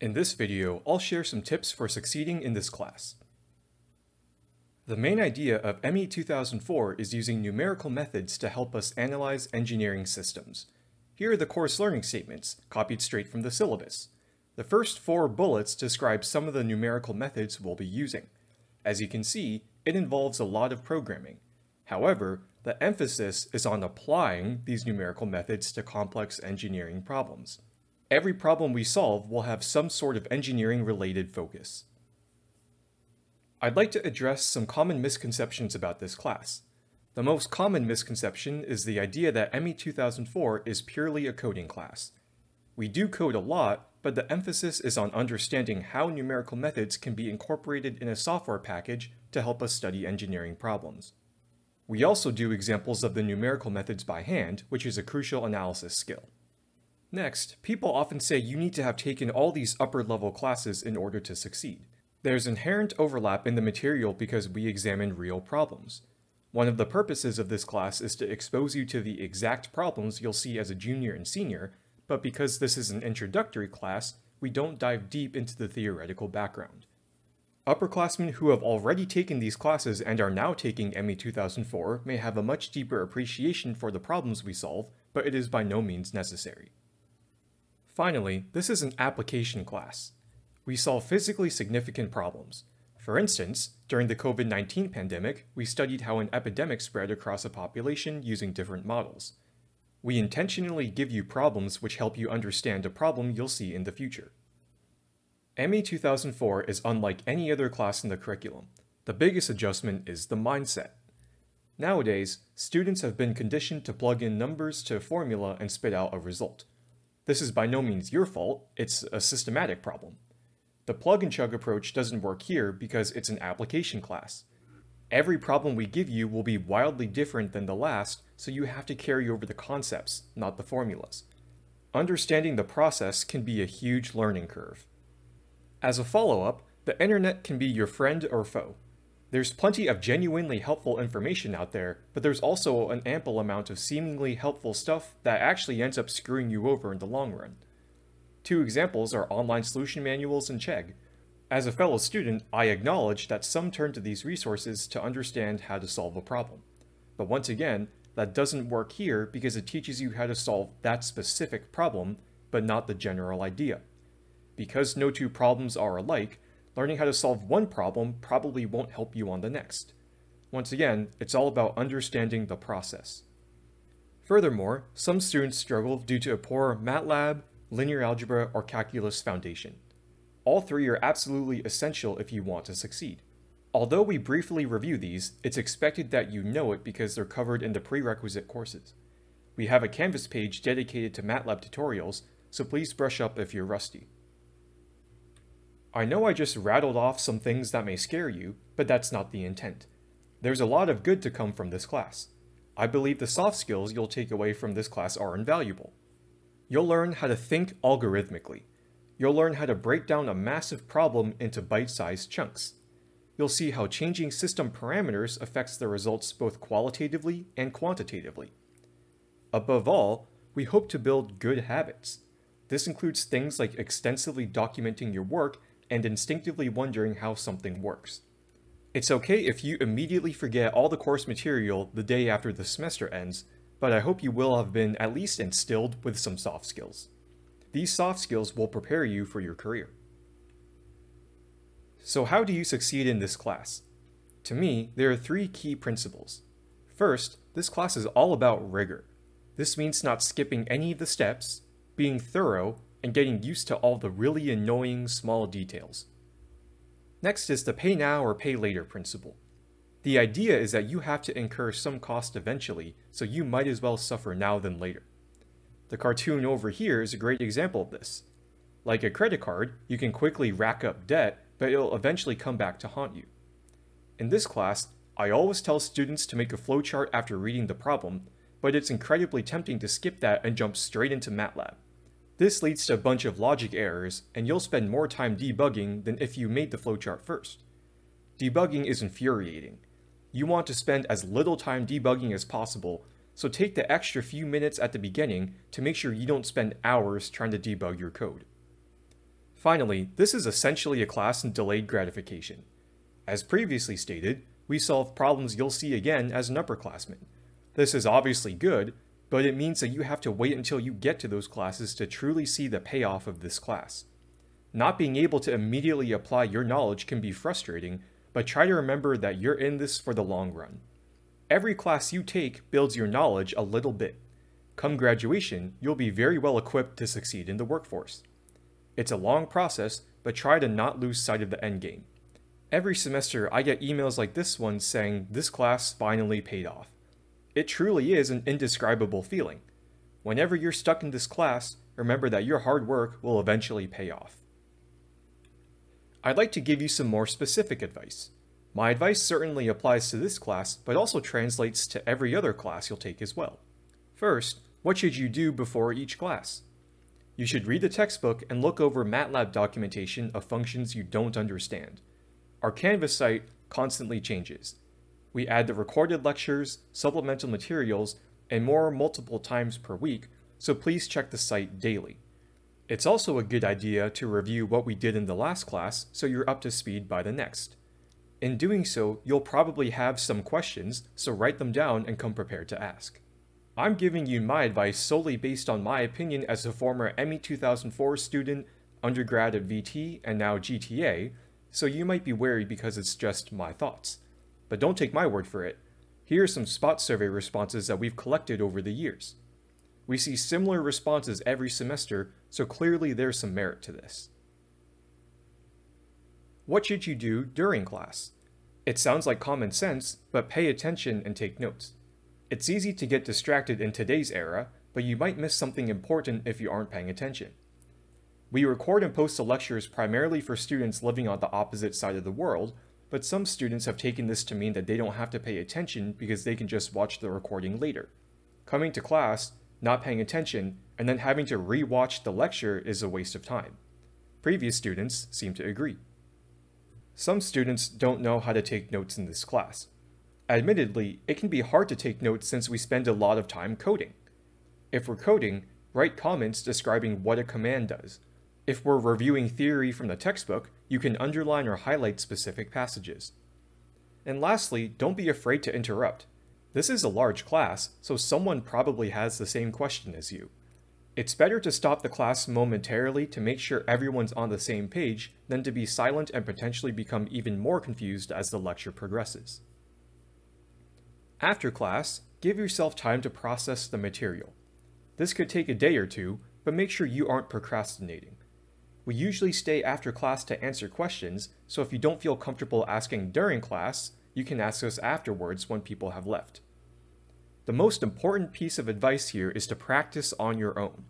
In this video, I'll share some tips for succeeding in this class. The main idea of ME 2004 is using numerical methods to help us analyze engineering systems. Here are the course learning statements, copied straight from the syllabus. The first four bullets describe some of the numerical methods we'll be using. As you can see, it involves a lot of programming. However, the emphasis is on applying these numerical methods to complex engineering problems. Every problem we solve will have some sort of engineering related focus. I'd like to address some common misconceptions about this class. The most common misconception is the idea that ME 2004 is purely a coding class. We do code a lot, but the emphasis is on understanding how numerical methods can be incorporated in a software package to help us study engineering problems. We also do examples of the numerical methods by hand, which is a crucial analysis skill. Next, people often say you need to have taken all these upper level classes in order to succeed. There's inherent overlap in the material because we examine real problems. One of the purposes of this class is to expose you to the exact problems you'll see as a junior and senior, but because this is an introductory class, we don't dive deep into the theoretical background. Upperclassmen who have already taken these classes and are now taking ME 2004 may have a much deeper appreciation for the problems we solve, but it is by no means necessary. Finally, this is an application class. We solve physically significant problems. For instance, during the COVID-19 pandemic, we studied how an epidemic spread across a population using different models. We intentionally give you problems which help you understand a problem you'll see in the future. ME 2004 is unlike any other class in the curriculum. The biggest adjustment is the mindset. Nowadays, students have been conditioned to plug in numbers to a formula and spit out a result. This is by no means your fault, it's a systematic problem. The plug and chug approach doesn't work here because it's an application class. Every problem we give you will be wildly different than the last, so you have to carry over the concepts, not the formulas. Understanding the process can be a huge learning curve. As a follow-up, the internet can be your friend or foe. There's plenty of genuinely helpful information out there, but there's also an ample amount of seemingly helpful stuff that actually ends up screwing you over in the long run. Two examples are online solution manuals and Chegg. As a fellow student, I acknowledge that some turn to these resources to understand how to solve a problem. But once again, that doesn't work here because it teaches you how to solve that specific problem, but not the general idea. Because no two problems are alike, learning how to solve one problem probably won't help you on the next. Once again, it's all about understanding the process. Furthermore, some students struggle due to a poor MATLAB, linear algebra, or calculus foundation. All three are absolutely essential if you want to succeed. Although we briefly review these, it's expected that you know it because they're covered in the prerequisite courses. We have a Canvas page dedicated to MATLAB tutorials, so please brush up if you're rusty. I know I just rattled off some things that may scare you, but that's not the intent. There's a lot of good to come from this class. I believe the soft skills you'll take away from this class are invaluable. You'll learn how to think algorithmically. You'll learn how to break down a massive problem into bite-sized chunks. You'll see how changing system parameters affects the results both qualitatively and quantitatively. Above all, we hope to build good habits. This includes things like extensively documenting your work and instinctively wondering how something works. It's okay if you immediately forget all the course material the day after the semester ends, but I hope you will have been at least instilled with some soft skills. These soft skills will prepare you for your career. So how do you succeed in this class? To me, there are three key principles. First, this class is all about rigor. This means not skipping any of the steps, being thorough, and getting used to all the really annoying small details. Next is the pay now or pay later principle. The idea is that you have to incur some cost eventually, so you might as well suffer now than later. The cartoon over here is a great example of this. Like a credit card, you can quickly rack up debt, but it'll eventually come back to haunt you. In this class, I always tell students to make a flowchart after reading the problem, but it's incredibly tempting to skip that and jump straight into MATLAB. This leads to a bunch of logic errors, and you'll spend more time debugging than if you made the flowchart first. Debugging is infuriating. You want to spend as little time debugging as possible, so take the extra few minutes at the beginning to make sure you don't spend hours trying to debug your code. Finally, this is essentially a class in delayed gratification. As previously stated, we solve problems you'll see again as an upperclassman. This is obviously good, but it means that you have to wait until you get to those classes to truly see the payoff of this class. Not being able to immediately apply your knowledge can be frustrating, but try to remember that you're in this for the long run. Every class you take builds your knowledge a little bit. Come graduation, you'll be very well equipped to succeed in the workforce. It's a long process, but try to not lose sight of the end game. Every semester, I get emails like this one saying this class finally paid off. It truly is an indescribable feeling. Whenever you're stuck in this class, remember that your hard work will eventually pay off. I'd like to give you some more specific advice. My advice certainly applies to this class, but also translates to every other class you'll take as well. First, what should you do before each class? You should read the textbook and look over MATLAB documentation of functions you don't understand. Our Canvas site constantly changes. We add the recorded lectures, supplemental materials, and more multiple times per week, so please check the site daily. It's also a good idea to review what we did in the last class so you're up to speed by the next. In doing so, you'll probably have some questions, so write them down and come prepared to ask. I'm giving you my advice solely based on my opinion as a former ME 2004 student, undergrad at VT, and now GTA, so you might be wary because it's just my thoughts. But don't take my word for it. Here are some spot survey responses that we've collected over the years. We see similar responses every semester, so clearly there's some merit to this. What should you do during class? It sounds like common sense, but pay attention and take notes. It's easy to get distracted in today's era, but you might miss something important if you aren't paying attention. We record and post the lectures primarily for students living on the opposite side of the world, but some students have taken this to mean that they don't have to pay attention because they can just watch the recording later. Coming to class, not paying attention, and then having to re-watch the lecture is a waste of time. Previous students seem to agree. Some students don't know how to take notes in this class. Admittedly, it can be hard to take notes since we spend a lot of time coding. If we're coding, write comments describing what a command does. If we're reviewing theory from the textbook, you can underline or highlight specific passages. And lastly, don't be afraid to interrupt. This is a large class, so someone probably has the same question as you. It's better to stop the class momentarily to make sure everyone's on the same page than to be silent and potentially become even more confused as the lecture progresses. After class, give yourself time to process the material. This could take a day or two, but make sure you aren't procrastinating. We usually stay after class to answer questions, so if you don't feel comfortable asking during class, you can ask us afterwards when people have left. The most important piece of advice here is to practice on your own.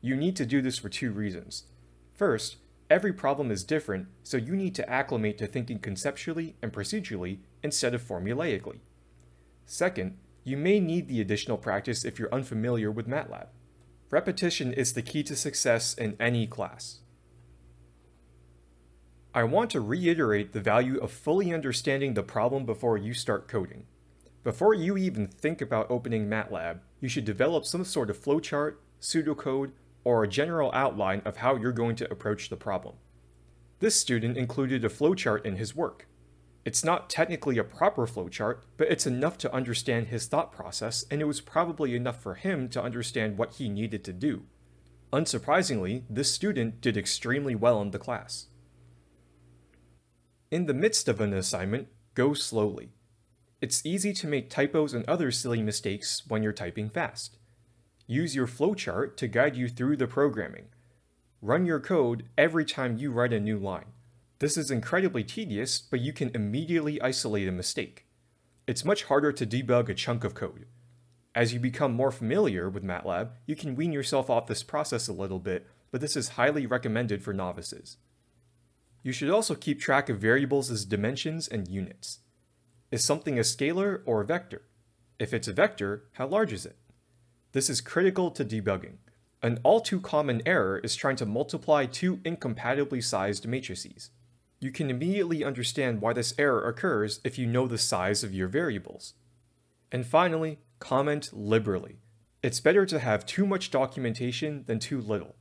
You need to do this for two reasons. First, every problem is different, so you need to acclimate to thinking conceptually and procedurally instead of formulaically. Second, you may need the additional practice if you're unfamiliar with MATLAB. Repetition is the key to success in any class. I want to reiterate the value of fully understanding the problem before you start coding. Before you even think about opening MATLAB, you should develop some sort of flowchart, pseudocode, or a general outline of how you're going to approach the problem. This student included a flowchart in his work. It's not technically a proper flowchart, but it's enough to understand his thought process, and it was probably enough for him to understand what he needed to do. Unsurprisingly, this student did extremely well in the class. In the midst of an assignment, go slowly. It's easy to make typos and other silly mistakes when you're typing fast. Use your flowchart to guide you through the programming. Run your code every time you write a new line. This is incredibly tedious, but you can immediately isolate a mistake. It's much harder to debug a chunk of code. As you become more familiar with MATLAB, you can wean yourself off this process a little bit, but this is highly recommended for novices. You should also keep track of variables as dimensions and units. Is something a scalar or a vector? If it's a vector, how large is it? This is critical to debugging. An all too common error is trying to multiply two incompatibly sized matrices. You can immediately understand why this error occurs if you know the size of your variables. And finally, comment liberally. It's better to have too much documentation than too little.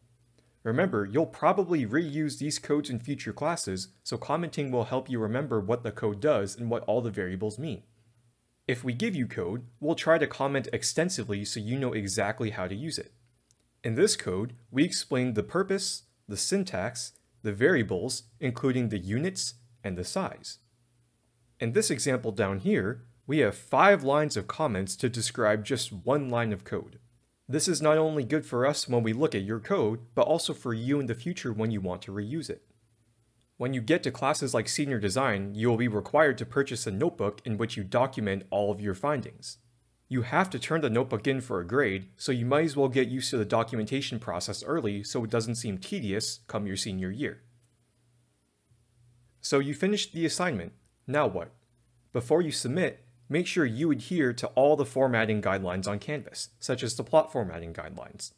Remember, you'll probably reuse these codes in future classes, so commenting will help you remember what the code does and what all the variables mean. If we give you code, we'll try to comment extensively so you know exactly how to use it. In this code, we explain the purpose, the syntax, the variables, including the units and the size. In this example down here, we have five lines of comments to describe just one line of code. This is not only good for us when we look at your code, but also for you in the future when you want to reuse it. When you get to classes like Senior Design, you will be required to purchase a notebook in which you document all of your findings. You have to turn the notebook in for a grade, so you might as well get used to the documentation process early so it doesn't seem tedious come your senior year. So you finished the assignment, now what? Before you submit, make sure you adhere to all the formatting guidelines on Canvas, such as the plot formatting guidelines.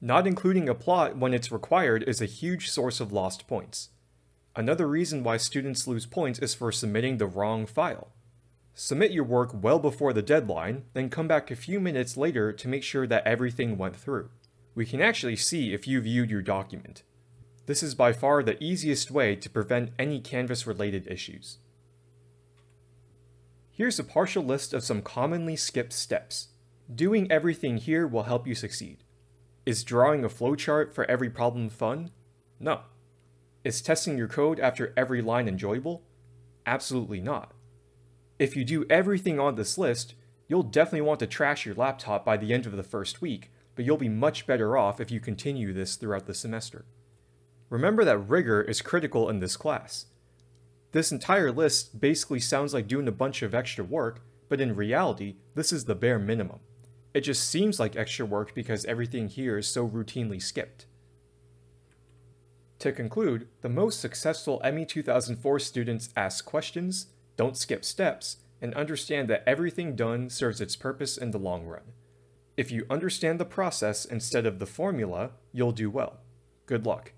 Not including a plot when it's required is a huge source of lost points. Another reason why students lose points is for submitting the wrong file. Submit your work well before the deadline, then come back a few minutes later to make sure that everything went through. We can actually see if you viewed your document. This is by far the easiest way to prevent any Canvas-related issues. Here's a partial list of some commonly skipped steps. Doing everything here will help you succeed. Is drawing a flowchart for every problem fun? No. Is testing your code after every line enjoyable? Absolutely not. If you do everything on this list, you'll definitely want to trash your laptop by the end of the first week, but you'll be much better off if you continue this throughout the semester. Remember that rigor is critical in this class. This entire list basically sounds like doing a bunch of extra work, but in reality, this is the bare minimum. It just seems like extra work because everything here is so routinely skipped. To conclude, the most successful ME 2004 students ask questions, don't skip steps, and understand that everything done serves its purpose in the long run. If you understand the process instead of the formula, you'll do well. Good luck.